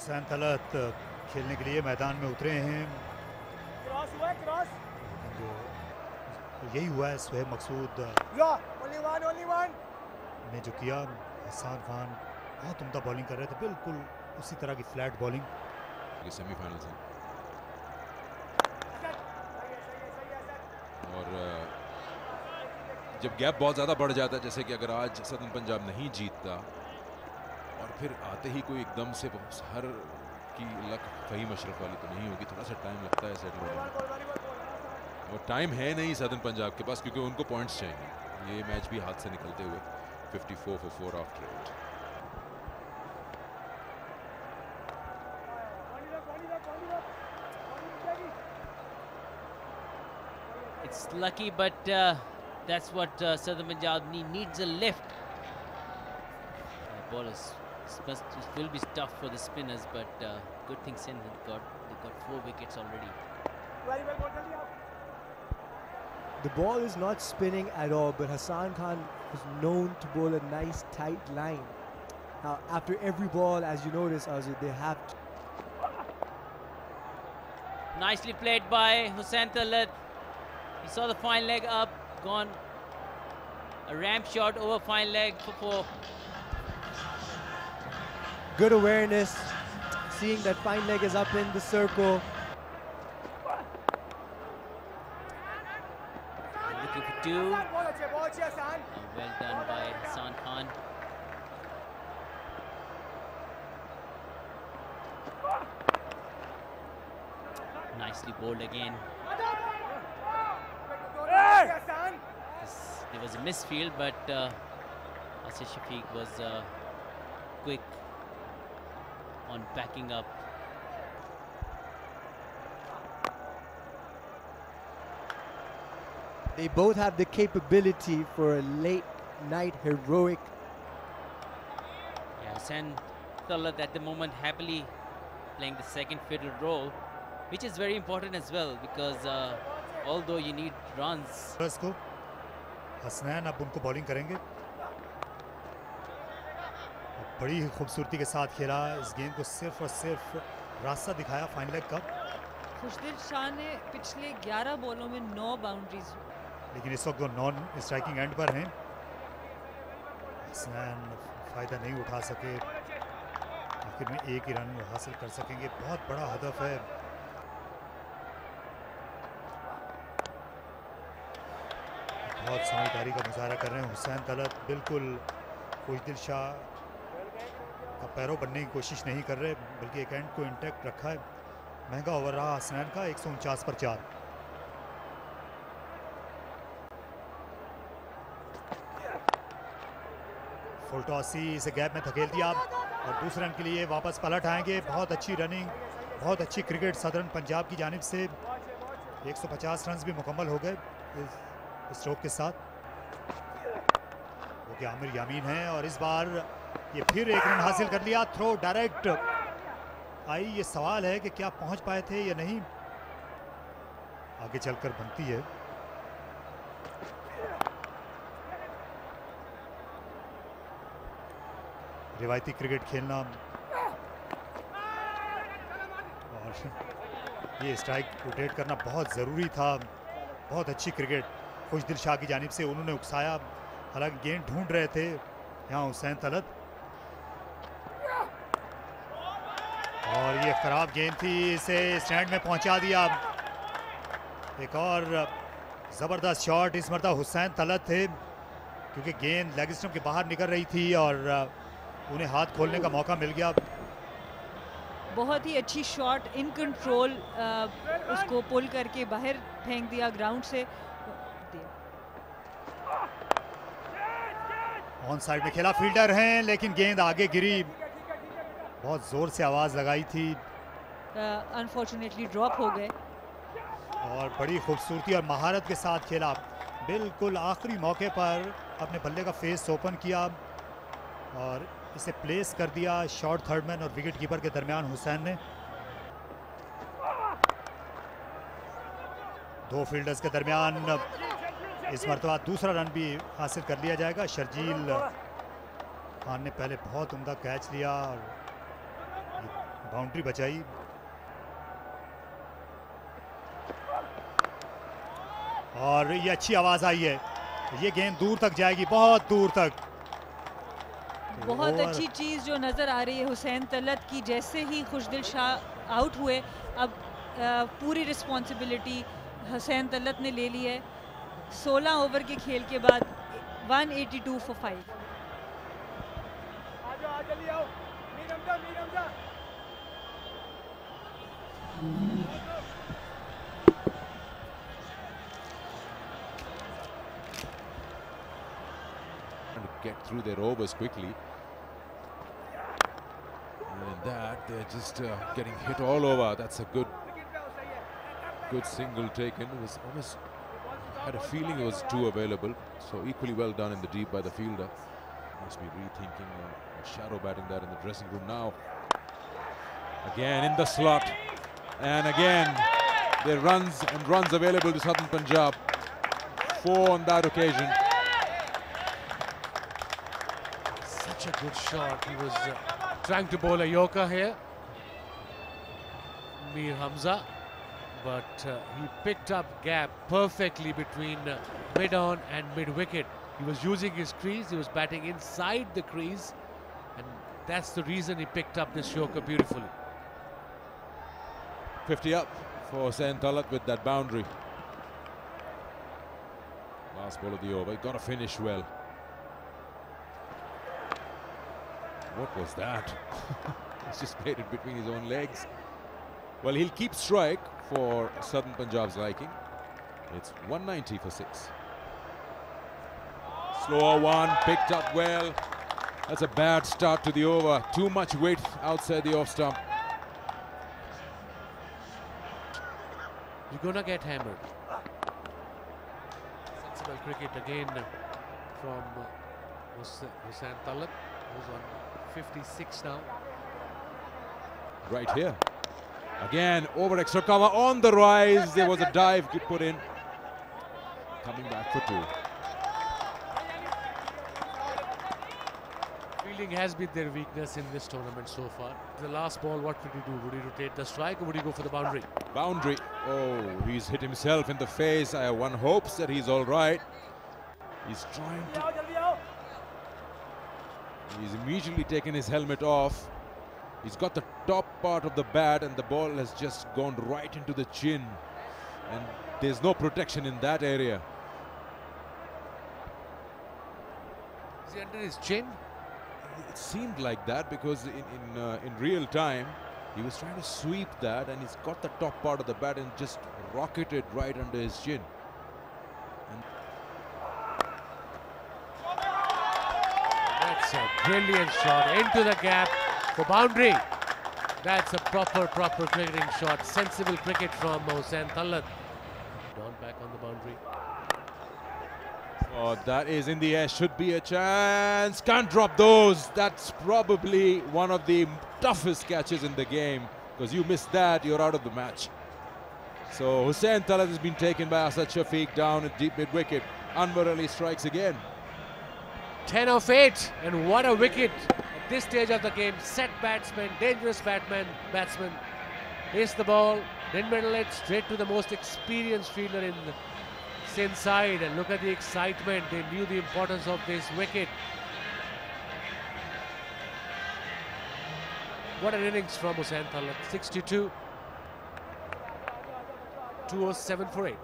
हुसैन तलत खेलने के लिए मैदान में उतरे हैं। क्रॉस हुआ क्रॉस जो यही हुआ है सुहेब मकसूद। या ओनली वन ओनली वन ने जो किया हसान खान बहुत उम्दा बॉलिंग कर रहे थे बिल्कुल उसी तरह की फ्लैट बॉलिंग ये सेमीफाइनल से और जब गैप बहुत ज़्यादा बढ़ जाता है जैसे कि अगर आज सदन पंजाब नहीं जीतता फिर आते ही कोई एकदम से हर की लक फहीम अशरफ वाली तो नहीं होगी थोड़ा सा टाइम लगता है सेटल होने में। और टाइम है नहीं सदन पंजाब के पास क्योंकि उनको पॉइंट्स चाहिए। ये मैच भी हाथ से निकलते हुए 54 for 4 after 8 It's lucky, but uh, that's what uh, Southern Punjab need, needs a lift. The ball is It must it will be tough for the spinners, but uh, good thing Sindh got they got four wickets already. The ball is not spinning at all, but Hassan Khan is known to bowl a nice tight line. Now, after every ball, as you notice, Azir, they have to. Nicely played by Hussain Talat. He saw the fine leg up, gone. A ramp shot over fine leg for four. Good awareness, seeing that fine leg is up in the circle. Looking for two. Well done by Hassan Khan. Nicely bowled again. There was a misfield, but uh, Asad Shafiq was uh, on backing up. They both have the capability for a late night heroic. Yeah, Hussain Talat at the moment happily playing the second fiddle role, which is very important as well because uh, although you need runs, बस को हसनैन अब उनको bowling करेंगे और बड़ी ही खूबसूरती के साथ खेला। इस गेंद को सिर्फ़ और सिर्फ़ रास्ता दिखाया फाइनल लेग का। खुशदिल शाह ने पिछले 11 बॉलों में 9 बाउंड्रीज लेकिन इस वक्त वो नॉन स्ट्राइकिंग एंड पर हैं। हसनैन फ़ायदा नहीं उठा सके। आखिर में एक ही रन हासिल कर सकेंगे। बहुत बड़ा हदफ है। बहुत समझदारी का मुजाहरा कर रहे हैं हुसैन तलत। बिल्कुल खुशदिल शाह पैरों बनने की कोशिश नहीं कर रहे, बल्कि एक एंड को इंटैक्ट रखा है। महँगा ओवर रहा हसनैन का, एक सौ उनचास पर चार। फुलटॉसी इसे गैप में धकेल दिया और दूसरे रन के लिए वापस पलट आएँगे। बहुत अच्छी रनिंग बहुत अच्छी क्रिकेट सदरन पंजाब की जानिब से। 150 रन भी मुकम्मल हो गए इस स्ट्रोक के साथ। वो कि आमिर यामीन है, और इस बार ये फिर एक रन हासिल कर लिया थ्रो डायरेक्ट आई ये सवाल है कि क्या पहुँच पाए थे या नहीं? आगे चलकर बनती है। रिवायती क्रिकेट खेलना। और ये स्ट्राइक रोटेट करना बहुत ज़रूरी था। बहुत अच्छी क्रिकेट। खुशदिल शाह की जानिब से उन्होंने उकसाया। हालाँकि गेंद ढूंढ रहे थे। यहाँ हुसैन तलत और ये ख़राब गेंद थी इसे स्टैंड में पहुँचा दिया। एक और ज़बरदस्त शॉट इस मरतबा हुसैन तलत थे क्योंकि गेंद लेग स्टम्प के बाहर निकल रही थी और उन्हें हाथ खोलने का मौका मिल गया। बहुत ही अच्छी शॉट इन कंट्रोल उसको पुल करके बाहर फेंक दिया ग्राउंड से। ऑन साइड में खेला फील्डर हैं लेकिन गेंद आगे गिरी। बहुत ज़ोर से आवाज़ लगाई थी। अनफॉर्चुनेटली uh, ड्रॉप हो गए। और बड़ी खूबसूरती और महारत के साथ खेला। बिल्कुल आखिरी मौके पर अपने बल्ले का फेस ओपन किया और इसे प्लेस कर दिया शॉर्ट थर्ड मैन और विकेट कीपर के दरमियान हुसैन ने। दो फील्डर्स के दरमियान इस मरतबा दूसरा रन भी हासिल कर लिया जाएगा। शर्जील खान ने पहले बहुत उमदा कैच लिया और बाउंड्री बचाई। और ये अच्छी आवाज़ आई है। ये गेंद दूर तक जाएगी बहुत दूर तक। बहुत अच्छी चीज़ जो नज़र आ रही है हुसैन तलत की जैसे ही खुशदिल शाह आउट हुए अब अ, पूरी रिस्पॉन्सिबिलिटी हुसैन तलत ने ले ली है। 16 ओवर के खेल के बाद 182 eighty two for five get through their overs quickly. And that, they're just uh, getting hit all over. That's a good, good single taken. It was almost had a feeling it was two available. So equally well done in the deep by the fielder. Must be rethinking uh, shadow batting that in the dressing room now. Again in the slot, and again there runs and runs available to Southern Punjab. Four on that occasion. Such a good shot. He was uh, trying to bowl a Yorker here. Mir Hamza. But uh, he picked up gap perfectly between uh, mid on and mid wicket. He was using his crease. He was batting inside the crease. And that's the reason he picked up this Yorker beautifully. 50 up for Hussain Talat with that boundary. Last ball of the over. Got to finish well. What was that? He's just played it between his own legs. Well, he'll keep strike for Southern Punjab's liking. It's 190 for six. Slower one, picked up well. That's a bad start to the over. Too much width outside the off stump. You're gonna get hammered. Sensible cricket again from Hus- Hussain Talat, who's on 56 now. right here. Again, over extra cover on the rise. There was a dive put in. Coming back for two. Has been their weakness in this tournament so far. The last ball, what would he do? Would he rotate the strike or would he go for the boundary? Boundary. Oh, he's hit himself in the face. I one hopes that he's all right. He's trying to... He's immediately taken his helmet off. He's got the top part of the bat and the ball has just gone right into the chin. And there's no protection in that area. Is he under his chin? It seemed like that because in in uh, in real time he was trying to sweep that and he's got the top part of the bat and just rocketed right under his chin. That's a brilliant shot into the gap for boundary. That's a proper, proper cricketing shot. Sensible cricket from Hussain Talat. Down back on the boundary. Oh, that is in the air. Should be a chance. Can't drop those. That's probably one of the toughest catches in the game because you miss that, you're out of the match. So Hussain Talat has been taken by Asad Shafiq down at deep mid wicket. Anwar Ali strikes again. 10 of 8 and what a wicket at this stage of the game set batsman dangerous batman batsman hits the ball then middle it straight to the most experienced fielder in the Sindh side and look at the excitement. They knew the importance of this wicket. What an innings from Hussain Talat 62 207 for 8